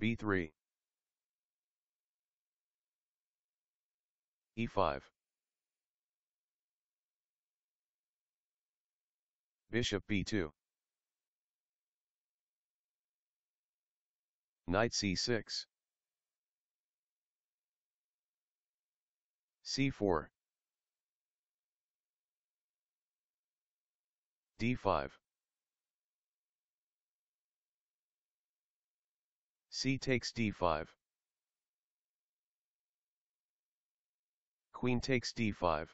b3 e5 bishop b2 knight c6 c4 d5 c takes d5 queen takes d5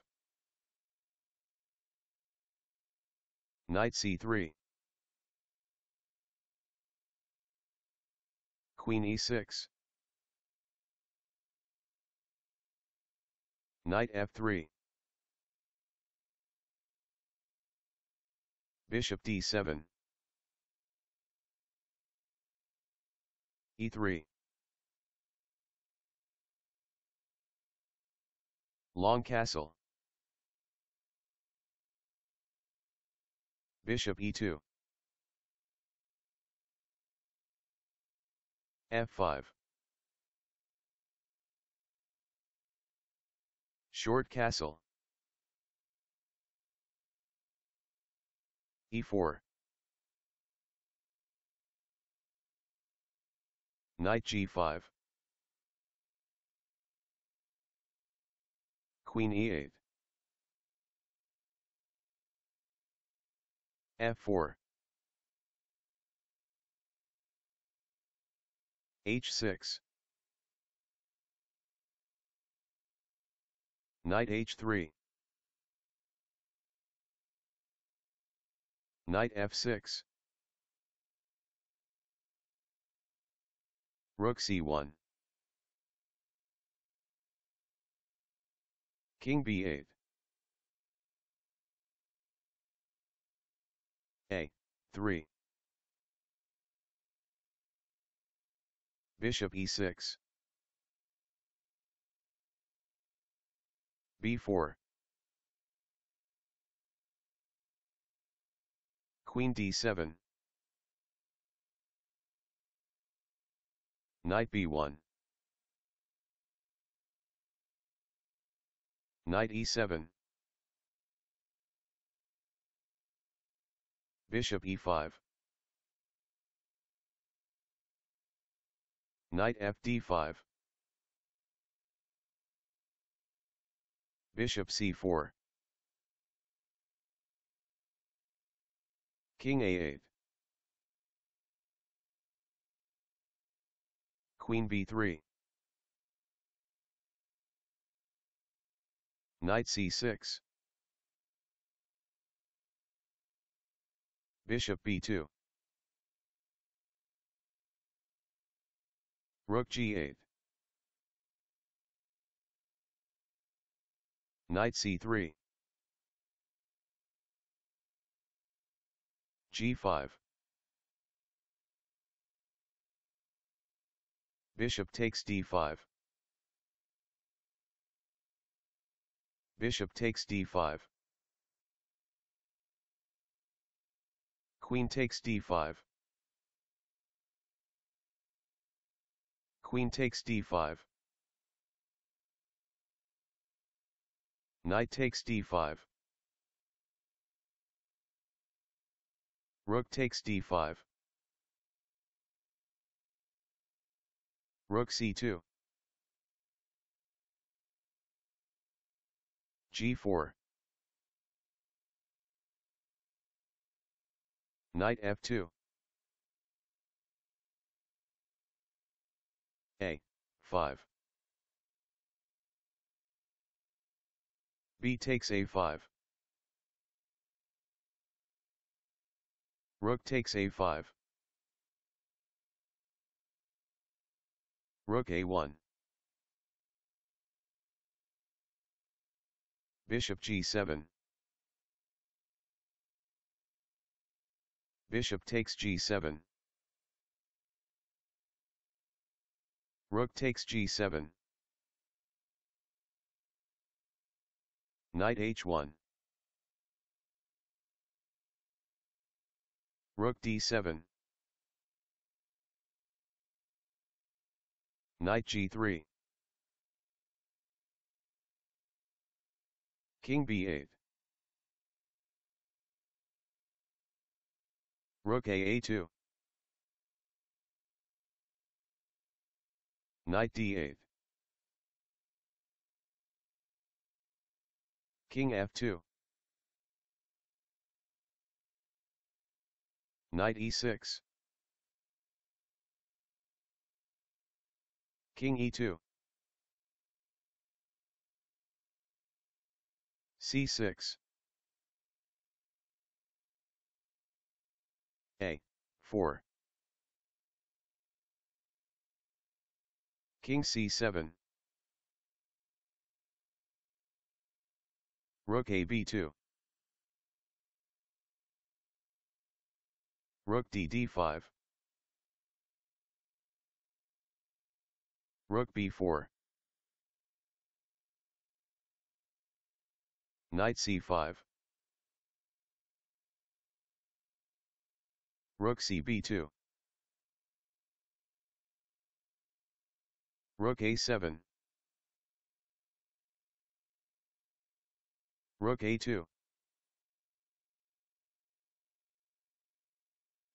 knight c3 queen e6 knight f3 bishop d7 e3 long castle. Bishop e2 f5 short castle. E4 knight g5 queen e8 f4 h6 knight h3 knight f6 rook c1 king b8 a 3 bishop e6 b4 queen d7 knight b1 knight e7 bishop e5 knight fd5 bishop c4 king a8 queen b3 knight c6 bishop b2 rook g8 knight c3 g5 bishop takes d5 bishop takes d5 queen takes d5 queen takes d5 knight takes d5 rook takes d5 rook c2 g4 knight f2 a 5 b takes a5 rook takes a5 rook a1 bishop g7 bishop takes g7 rook takes g7 knight h1 rook d7 Knight g3. King b8. Rook a2. Knight d8. King f2. Knight e6. King e2. c6. a. 4. King c7. Rook a b2. Rook d d5. Rook b4. Knight c5. Rook cb2. Rook a7. Rook a2.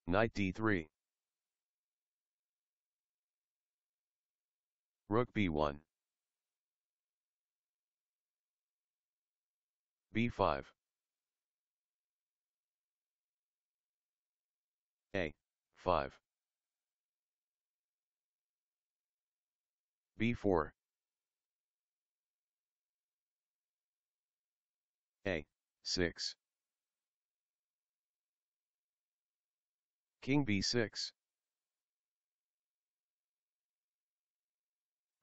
Knight d3. Rook b1. b5. a. 5. b4. a. 6. King b6.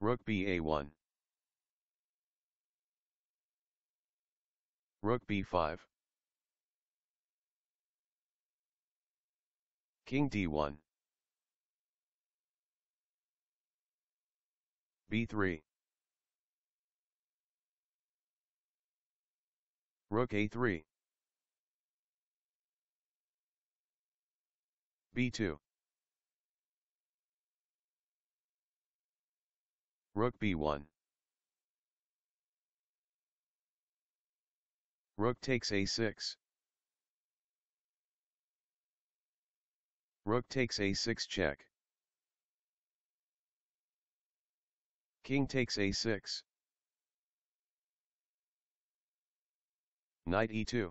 Rook ba1. Rook b5. King d1. b3. Rook a3. b2. Rook b1. Rook takes a6. Rook takes a6 check. King takes a6. Knight e2.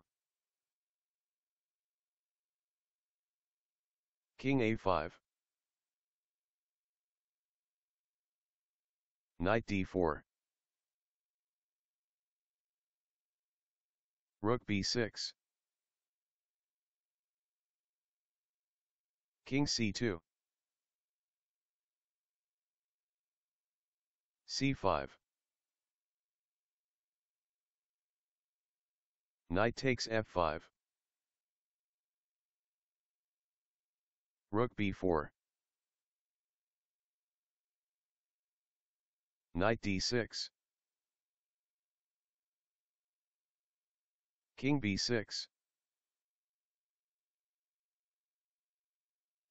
King a5. Knight d4. Rook b6. King c2. c5. Knight takes f5. Rook b4. Knight d6. King b6.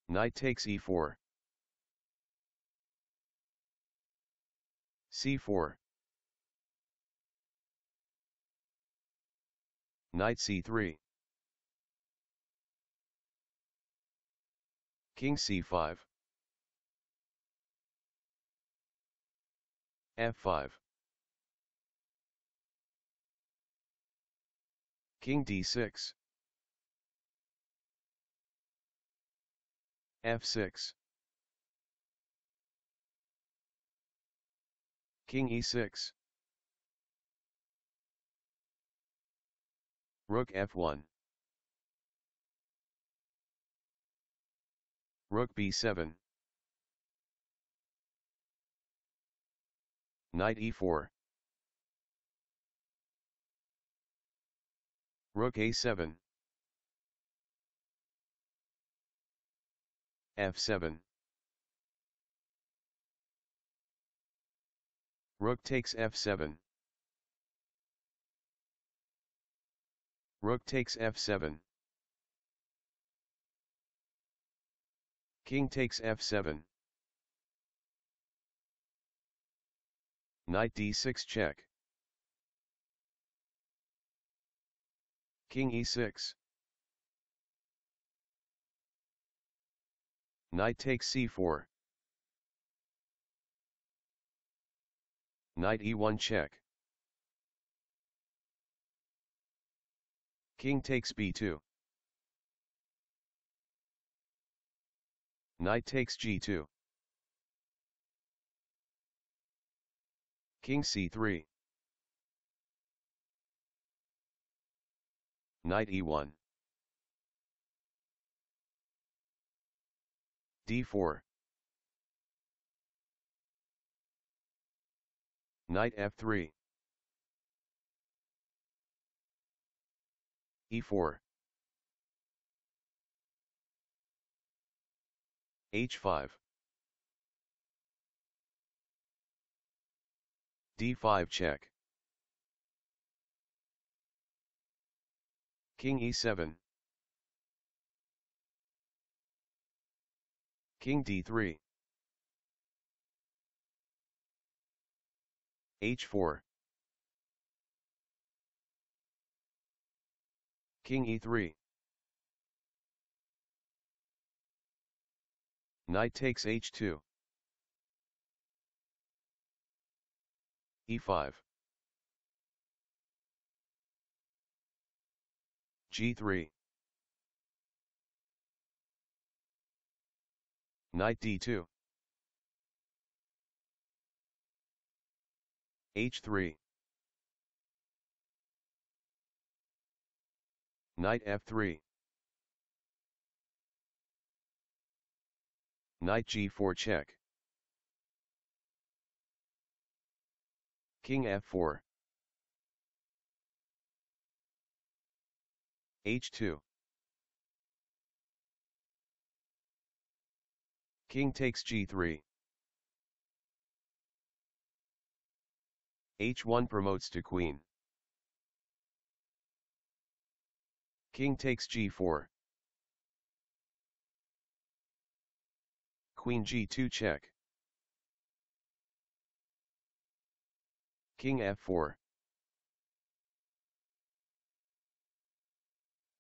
Knight takes e4. c4. Knight c3. King c5. F5. King d6. f6. King e6. Rook f1. Rook b7. Knight e4. Rook a7. f7. Rook takes f7. Rook takes f7. King takes f7. Knight d6 check. King e6. Knight takes c4. Knight e1 check. King takes b2. Knight takes g2. King c3. Knight e1. d4. Knight f3. e4. h5. D5 check. King e7. King d3. h4. King e3. Knight takes h2. E5. g3. Knight d2. h3. Knight f3. Knight g4 check. King f4. h2. King takes g3. h1 promotes to queen. King takes g4. Queen g2 check. King f4.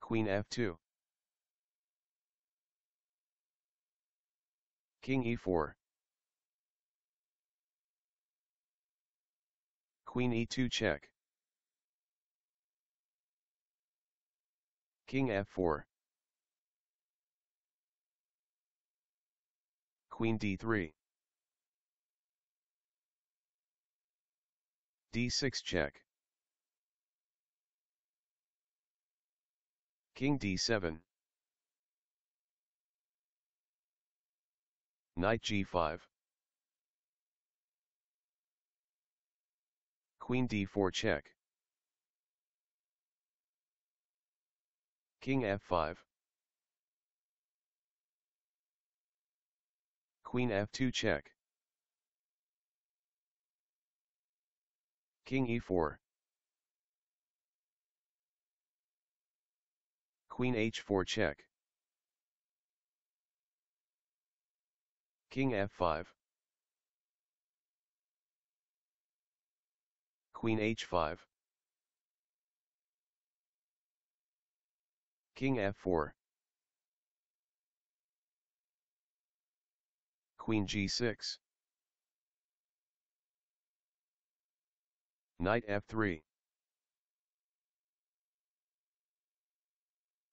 Queen f2. King e4. Queen e2 check. King f4. Queen d3. D6 check. King d7. Knight g5. Queen d4 check. King f5. Queen f2 check. King e4. Queen h4 check. King f5. Queen h5. King f4. Queen g6. Knight f3.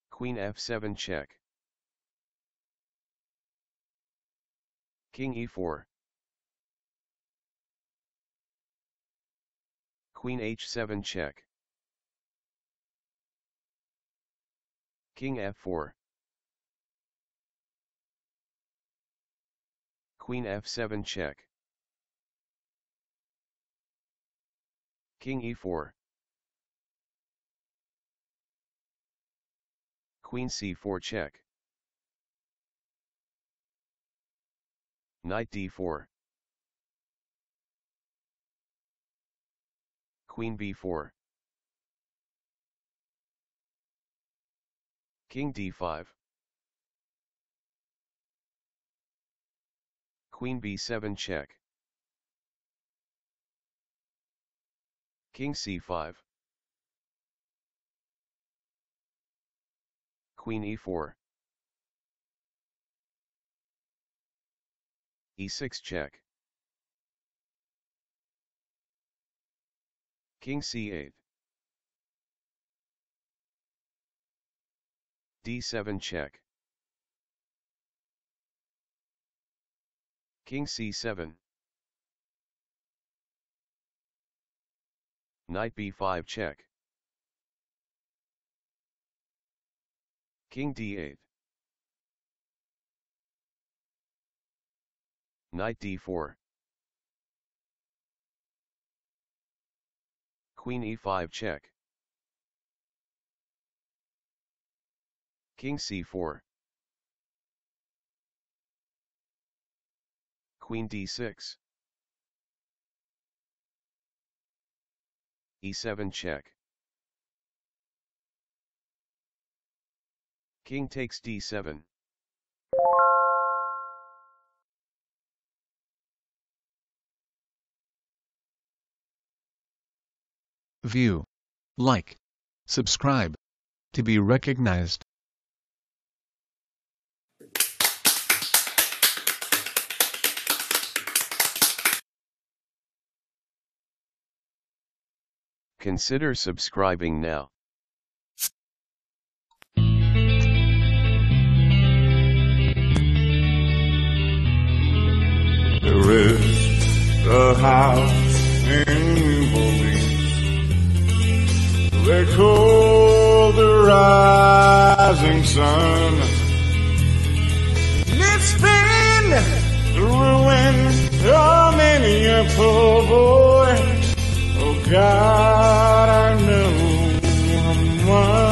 Queen f7 check. King e4. Queen h7 check. King f4. Queen f7 check. King e4. Queen c4 check. Knight d4. Queen b4. King d5. Queen b7 check. King c5. Queen e4. e6 check. King c8. d7 check. King c7. Knight b5 check. King d8. Knight d4. Queen e5 check. King c4. Queen d6. E7 check. King takes d7. View. Like. Subscribe. To be recognized. Consider subscribing now. There is a house in New Orleans. They call the rising sun. It's been the ruin of many a poor boy. God, I know I'm one.